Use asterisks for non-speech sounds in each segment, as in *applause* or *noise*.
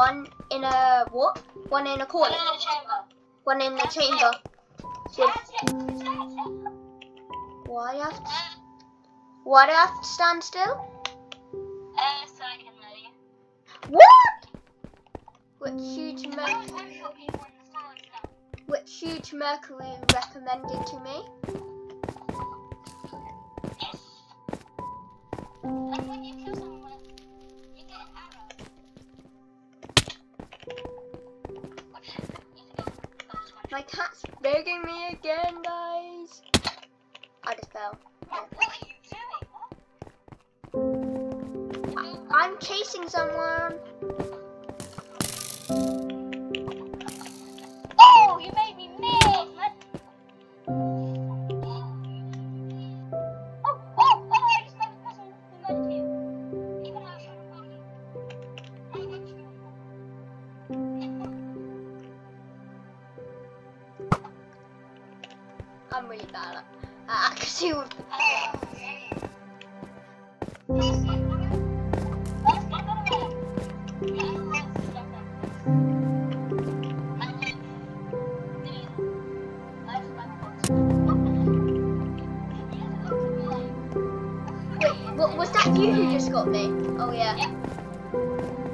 One in a what? One in a corner. One in the chamber. One in the That's chamber. Why do I have to, Uh, why do I have to stand still? uh, so I can know you. What? Which huge mercury, was one shot people in the stars now. which huge mercury recommended to me? Yes. And when you kill someone, My cat's begging me again, guys. I just fell. What, what are you doing? I, I'm chasing someone. Accuracy Wait, what, was that you who just got me? Oh yeah. Yeah,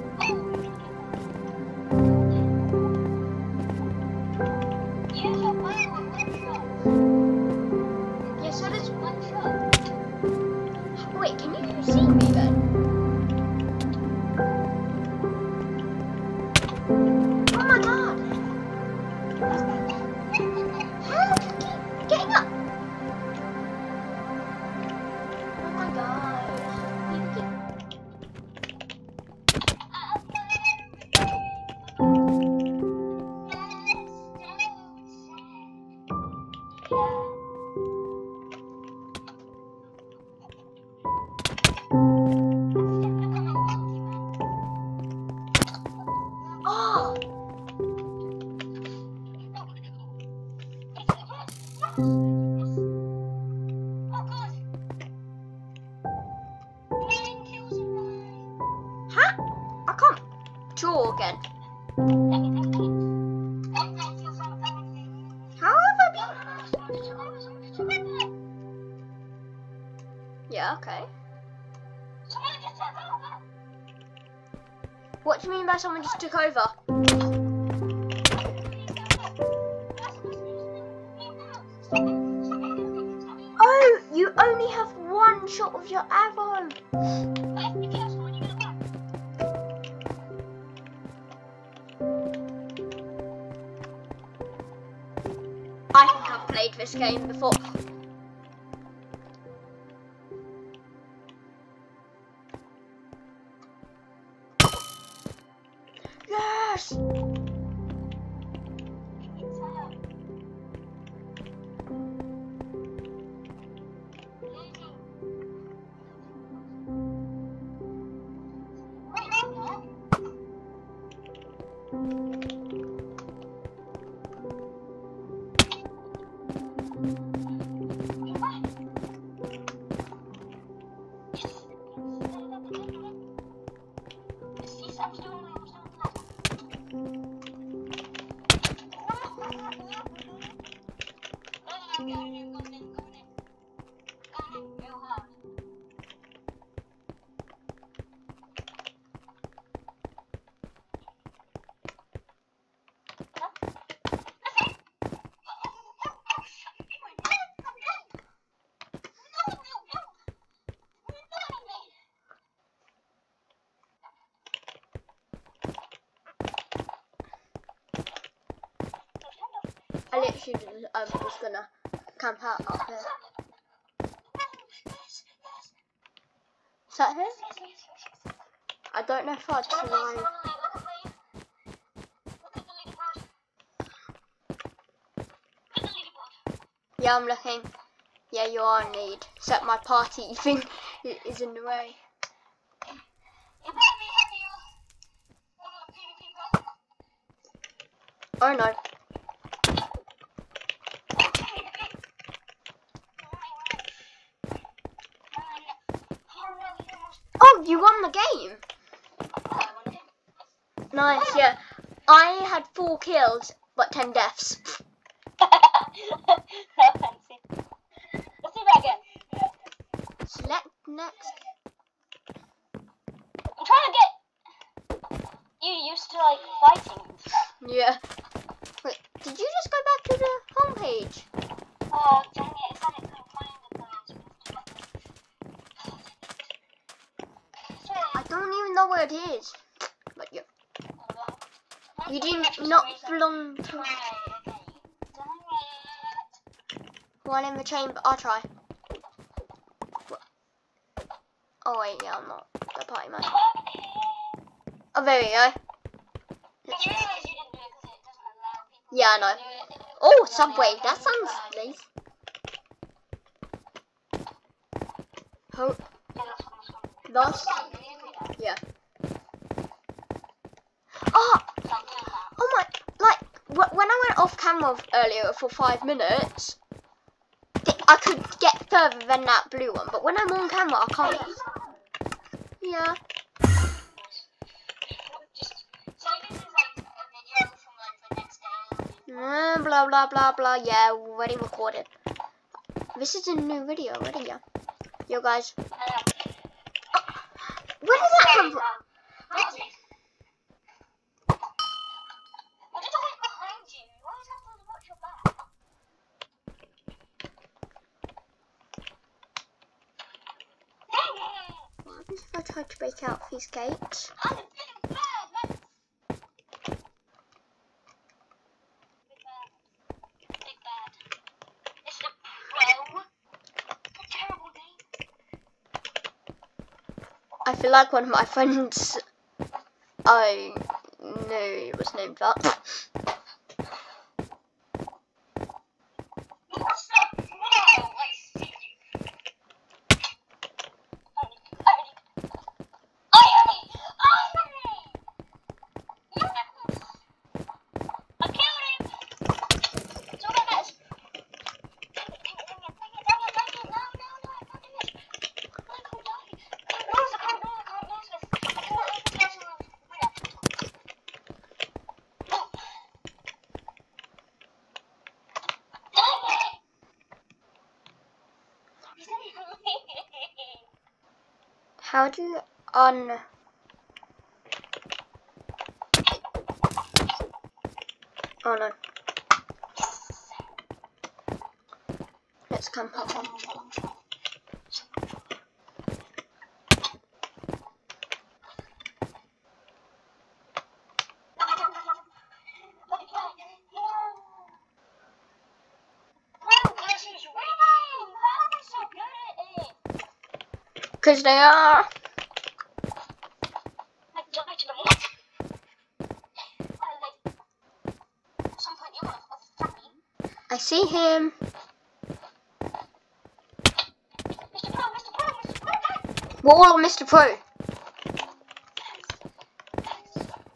Yeah, okay. What do you mean by someone just took over? Oh, you only have one shot of your arrow. I think I've played this game before. Yes! I literally I'm just gonna camp out up here. Is that him? I don't know if I'd survive. Yeah, I'm looking. Yeah, you are in need. Except my party *laughs* thing is in the way. Oh no. You won the game. No, nice. Yeah, I had four kills but ten deaths. no fancy. Let's do that again. Select next. I'm trying to get you used to like fighting and stuff. Yeah. Wait, did you just go back to the homepage? Oh, uh, dang it, it said it couldn't find it when I was supposed to. I don't even know where it is. You didn't not it. one in the chamber. I'll try. Oh wait, yeah, I'm not the party man. Oh, there we go. Yeah, I know. Oh, Subway. That sounds nice. Saying. Thus, yeah. Oh, oh my! Like wh- when I went off camera earlier for five minutes, I could get further than that blue one. But when I'm on camera, I can't. Yeah. Just say this is like a video from like the next day. Mm, blah blah blah blah. Yeah, already recorded. This is a new video already. Yeah. Yo guys, Uh, where did that come from? Rosie. What is always behind you? You always have to watch your back. Dang it! What happens if I try to break out these gates? I feel like one of my friends I knew was named that. What's up? No, I see you. I already, I already, I already, Yes! I killed him. That's all that matters. Dang it, dang it, dang it, dang it, dang it, dang it. No, no, no, I can't do this. I can't die. No, I can't do it, I can't lose this. I cannot lose this personal winner. Oh. Dang it. How do you un Oh no. Let's come up Because they are. I see him. Whoa, Mr. Pro.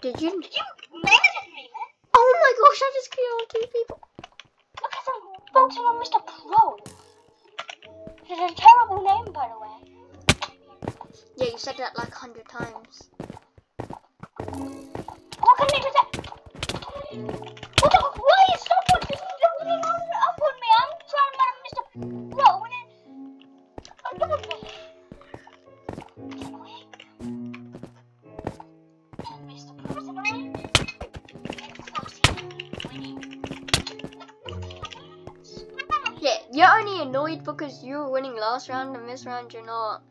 Did you? Did you. Oh my gosh, I just killed two people. Look at them voting on Mr. Pro. It's a terrible name, by the way. Said that like a hundred times. What of name is that? What the? Why is someone just on up on me? I'm trying to murder Mr. Pro, and I'm it. Mr. Pro's annoying. Yeah, you're only annoyed because you were winning last round and this round you're not.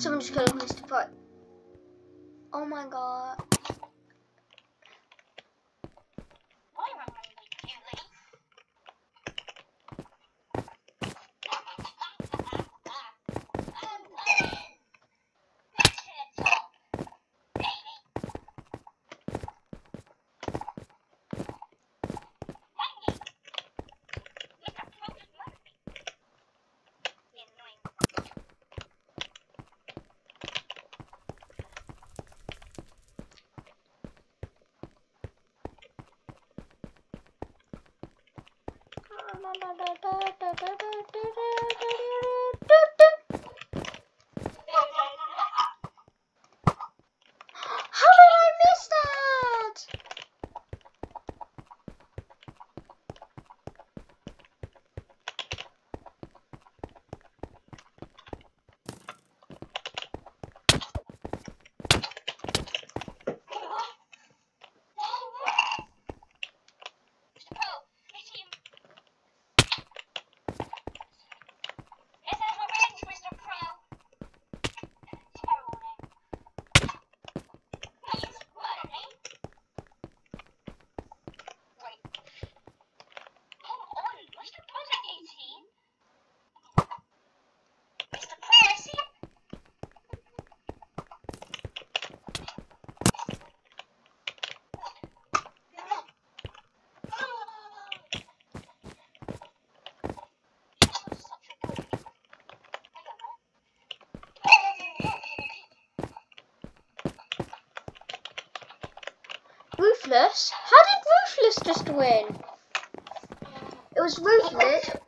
Someone just killed Mr. Pro. Oh my god. Ruthless? How did Ruthless just win? It was Ruthless. *laughs*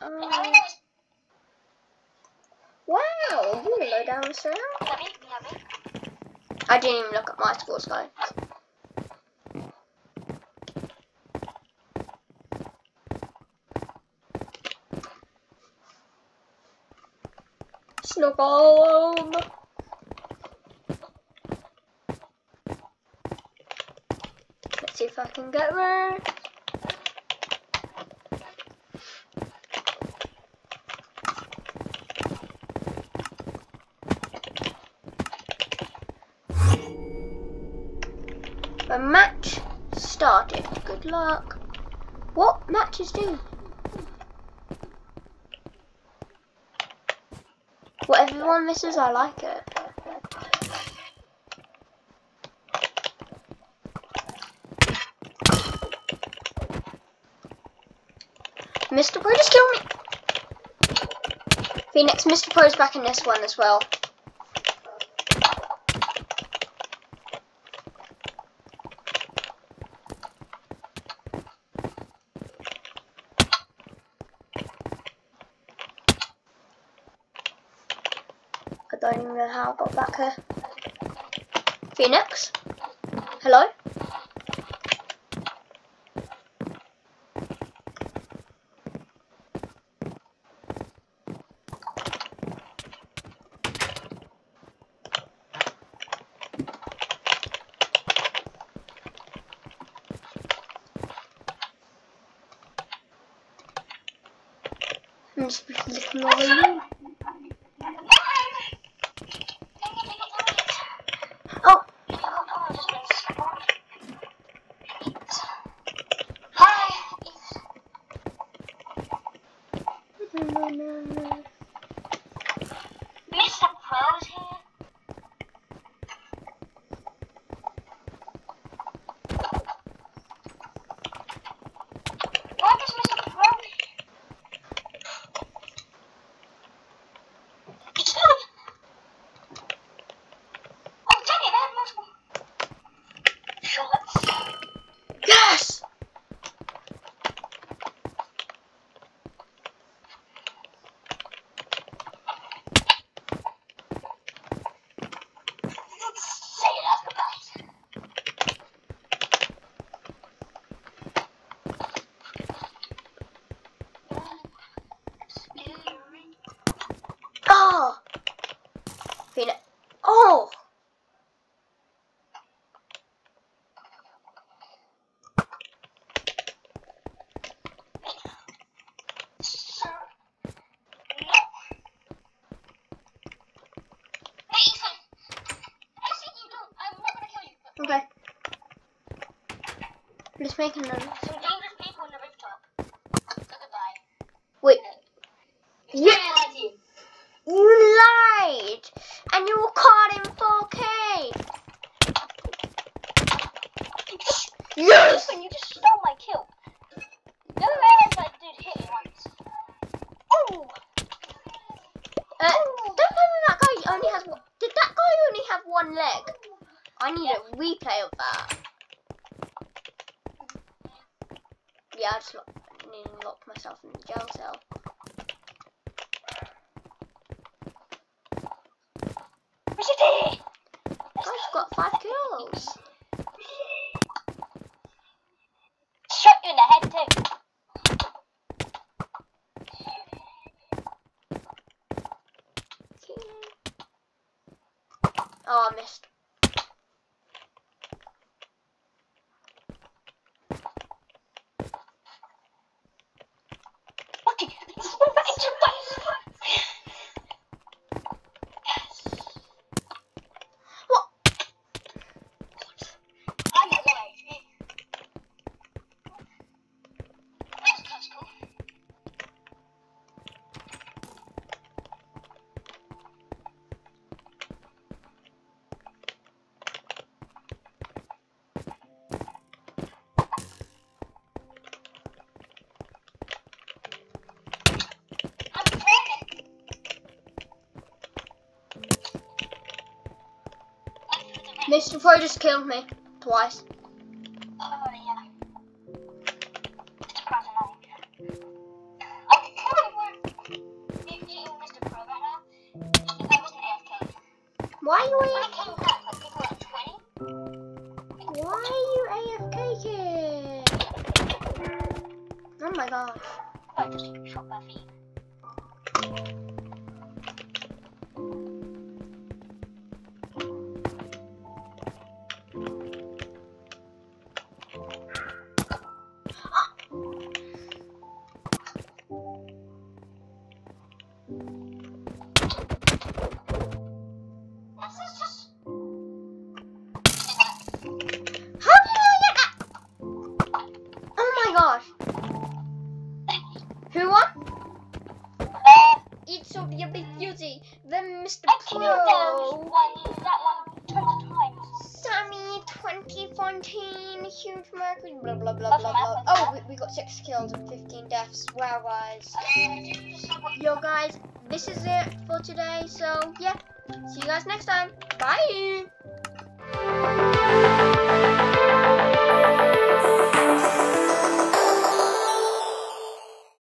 Um, wow, you were low down round. I didn't even look at my scores, guys. Snuggle. Let's see can get her. The match started. Good luck. What matches do? What everyone misses, I like it. Mr. Pro just killed me. Phoenix, Mr. Pro's back in this one as well. I don't even know how I got back here. Phoenix? Hello? I'm just looking over you. Oh, no, no, no, no. Mr. Pro's here. Why does Mr. Pro? oh, dang it! I have multiple shots. Yes! Say it out goodbye. Oh! Phoenix. Oh! Sir. No. Hey, Ethan. I see you don't. I'm not gonna kill you. Okay. I'm just making them. Some dangerous people in the rooftop. So goodbye. Wait. Yeah, Yeah, I lied to you. you lied! And you were caught in 4K! Yes! You just stole my kill. You realize I did hit once. Oh! Uh, don't tell me that guy only has one. Did that guy only have one leg? I need a replay of that. Yeah, I just lock, nearly myself the jail cell. I've got five kills. Shot you in the head too. Oh, I missed. Mr. Pro just killed me twice. Oh yeah. Mr. Pro's annoying. I could probably work be eating Mr. Pro right now if I wasn't AFK. Why are you AFK? came back, like people were at 20. Why are you AFK kid? Oh my gosh. Gosh. Who won? Uh, It's of the big beauty. Then Mr. Pro. one, that one 20 times. Sammy 2014, huge mercury, blah blah blah blah blah. Oh, we, we got six kills and 15 deaths. Wow, guys. Do you just see what Yo, guys, this is it for today. So, yeah, see you guys next time. Bye.